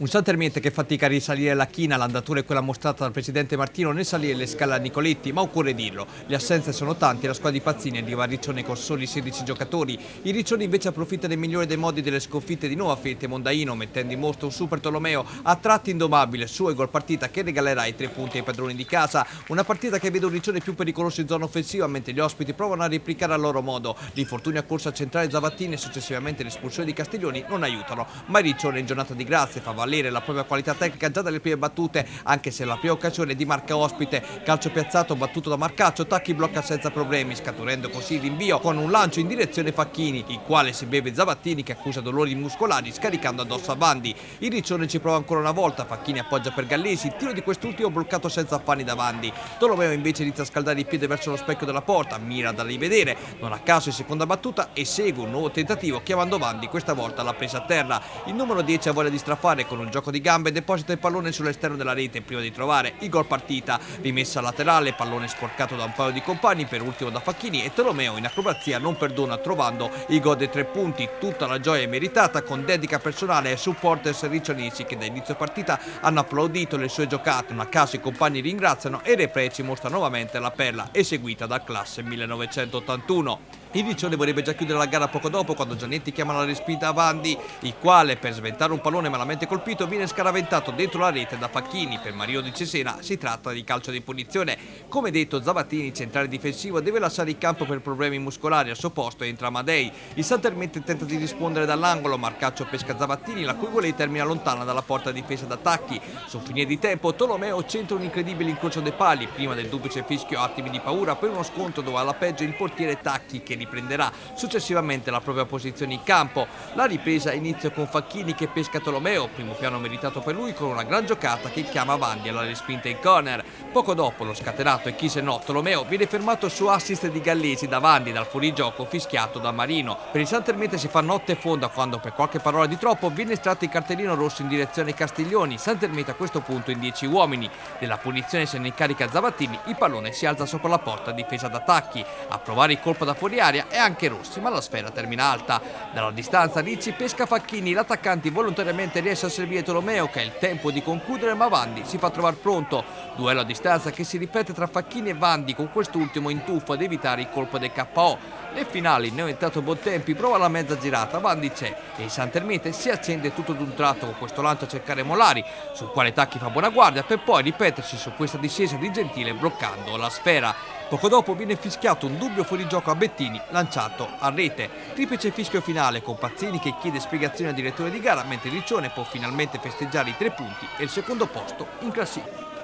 Un Santermiente che fatica a risalire la china, l'andatura è quella mostrata dal presidente Martino nel salire le scale a Nicoletti, ma occorre dirlo, le assenze sono tante la squadra di Pazzini arriva a Riccione con soli 16 giocatori. Il Riccione invece approfitta del migliore dei modi delle sconfitte di nuova fete Mondaino, mettendo in mostra un super Tolomeo a tratti indomabile, suo e gol partita che regalerà i tre punti ai padroni di casa. Una partita che vede un Riccione più pericoloso in zona offensiva, mentre gli ospiti provano a replicare a loro modo. L'infortunio a corsa centrale Zavattini e successivamente l'espulsione di Castiglioni non aiutano, ma il Riccione in giornata di grazia fa valere la propria qualità tecnica già dalle prime battute, anche se la prima occasione di marca ospite, calcio piazzato battuto da Marcaccio, Tacchi blocca senza problemi, scaturendo così il rinvio con un lancio in direzione Facchini, il quale si beve Zavattini che accusa dolori muscolari scaricando addosso a Bandi. Il Riccione ci prova ancora una volta, Facchini appoggia per Gallesi, il tiro di quest'ultimo bloccato senza affanni da Bandi. Tolomeo invece inizia a scaldare il piede verso lo specchio della porta, mira da rivedere, non a caso in seconda battuta e segue un nuovo tentativo chiamando Bandi, questa volta l'ha presa a terra. Il numero 10 ha voglia di strafare con un gioco di gambe deposita il pallone sull'esterno della rete prima di trovare il gol partita. Rimessa laterale, pallone sporcato da un paio di compagni, per ultimo da Facchini e Tolomeo in acrobazia non perdona trovando il gol dei tre punti. Tutta la gioia meritata con dedica personale e supporters riccionesi che da inizio partita hanno applaudito le sue giocate. Una caso i compagni ringraziano e Repre ci mostra nuovamente la perla eseguita da classe 1981. Il Riccione vorrebbe già chiudere la gara poco dopo quando Giannetti chiama la respinta Vandi, il quale per sventare un pallone malamente colpito viene scaraventato dentro la rete da Facchini. Per Mario di Cesena si tratta di calcio di punizione. Come detto, Zavattini, centrale difensivo, deve lasciare il campo per problemi muscolari. Al suo posto entra Amadei. Il Santermente tenta di rispondere dall'angolo, Marcaccio pesca Zavattini, la cui volée termina lontana dalla porta difesa d'attacchi. Su finire di tempo, Tolomeo centra un incredibile incrocio dei pali, prima del duplice fischio attimi di paura, per uno scontro dove alla peggio il portiere Tacchi che riprenderà successivamente la propria posizione in campo. La ripresa inizia con Facchini che pesca Tolomeo, primo piano meritato per lui con una gran giocata che chiama Vandi alla respinta in corner. Poco dopo lo scatenato e chi se no Tolomeo viene fermato su assist di Gallesi da Vandi dal fuorigioco fischiato da Marino. Per il Santermente si fa notte fonda quando per qualche parola di troppo viene estratto il cartellino rosso in direzione Castiglioni. Santermente a questo punto in 10 uomini. Della punizione se ne incarica Zavattini, il pallone si alza sopra la porta difesa d'attacchi. A provare il colpo da fuori aria è anche Rossi, ma la sfera termina alta. Dalla distanza Ricci pesca Facchini, l'attaccante volontariamente riesce a servire Tolomeo che ha il tempo di concludere ma Vandi si fa trovare pronto. Duello a distanza che si ripete tra Facchini e Vandi con quest'ultimo in tuffo ad evitare il colpo del KO. Nel finale il neoentrato Bontempi prova la mezza girata, Vandi c'è e il Santermite si accende tutto d'un tratto con questo lancio a cercare Molari, sul quale Tacchi fa buona guardia per poi ripetersi su questa discesa di Gentile bloccando la sfera. Poco dopo viene fischiato un dubbio fuorigioco a Bettini lanciato a rete. Triplice fischio finale con Pazzini che chiede spiegazioni al direttore di gara mentre Riccione può finalmente festeggiare i tre punti e il secondo posto in classifica.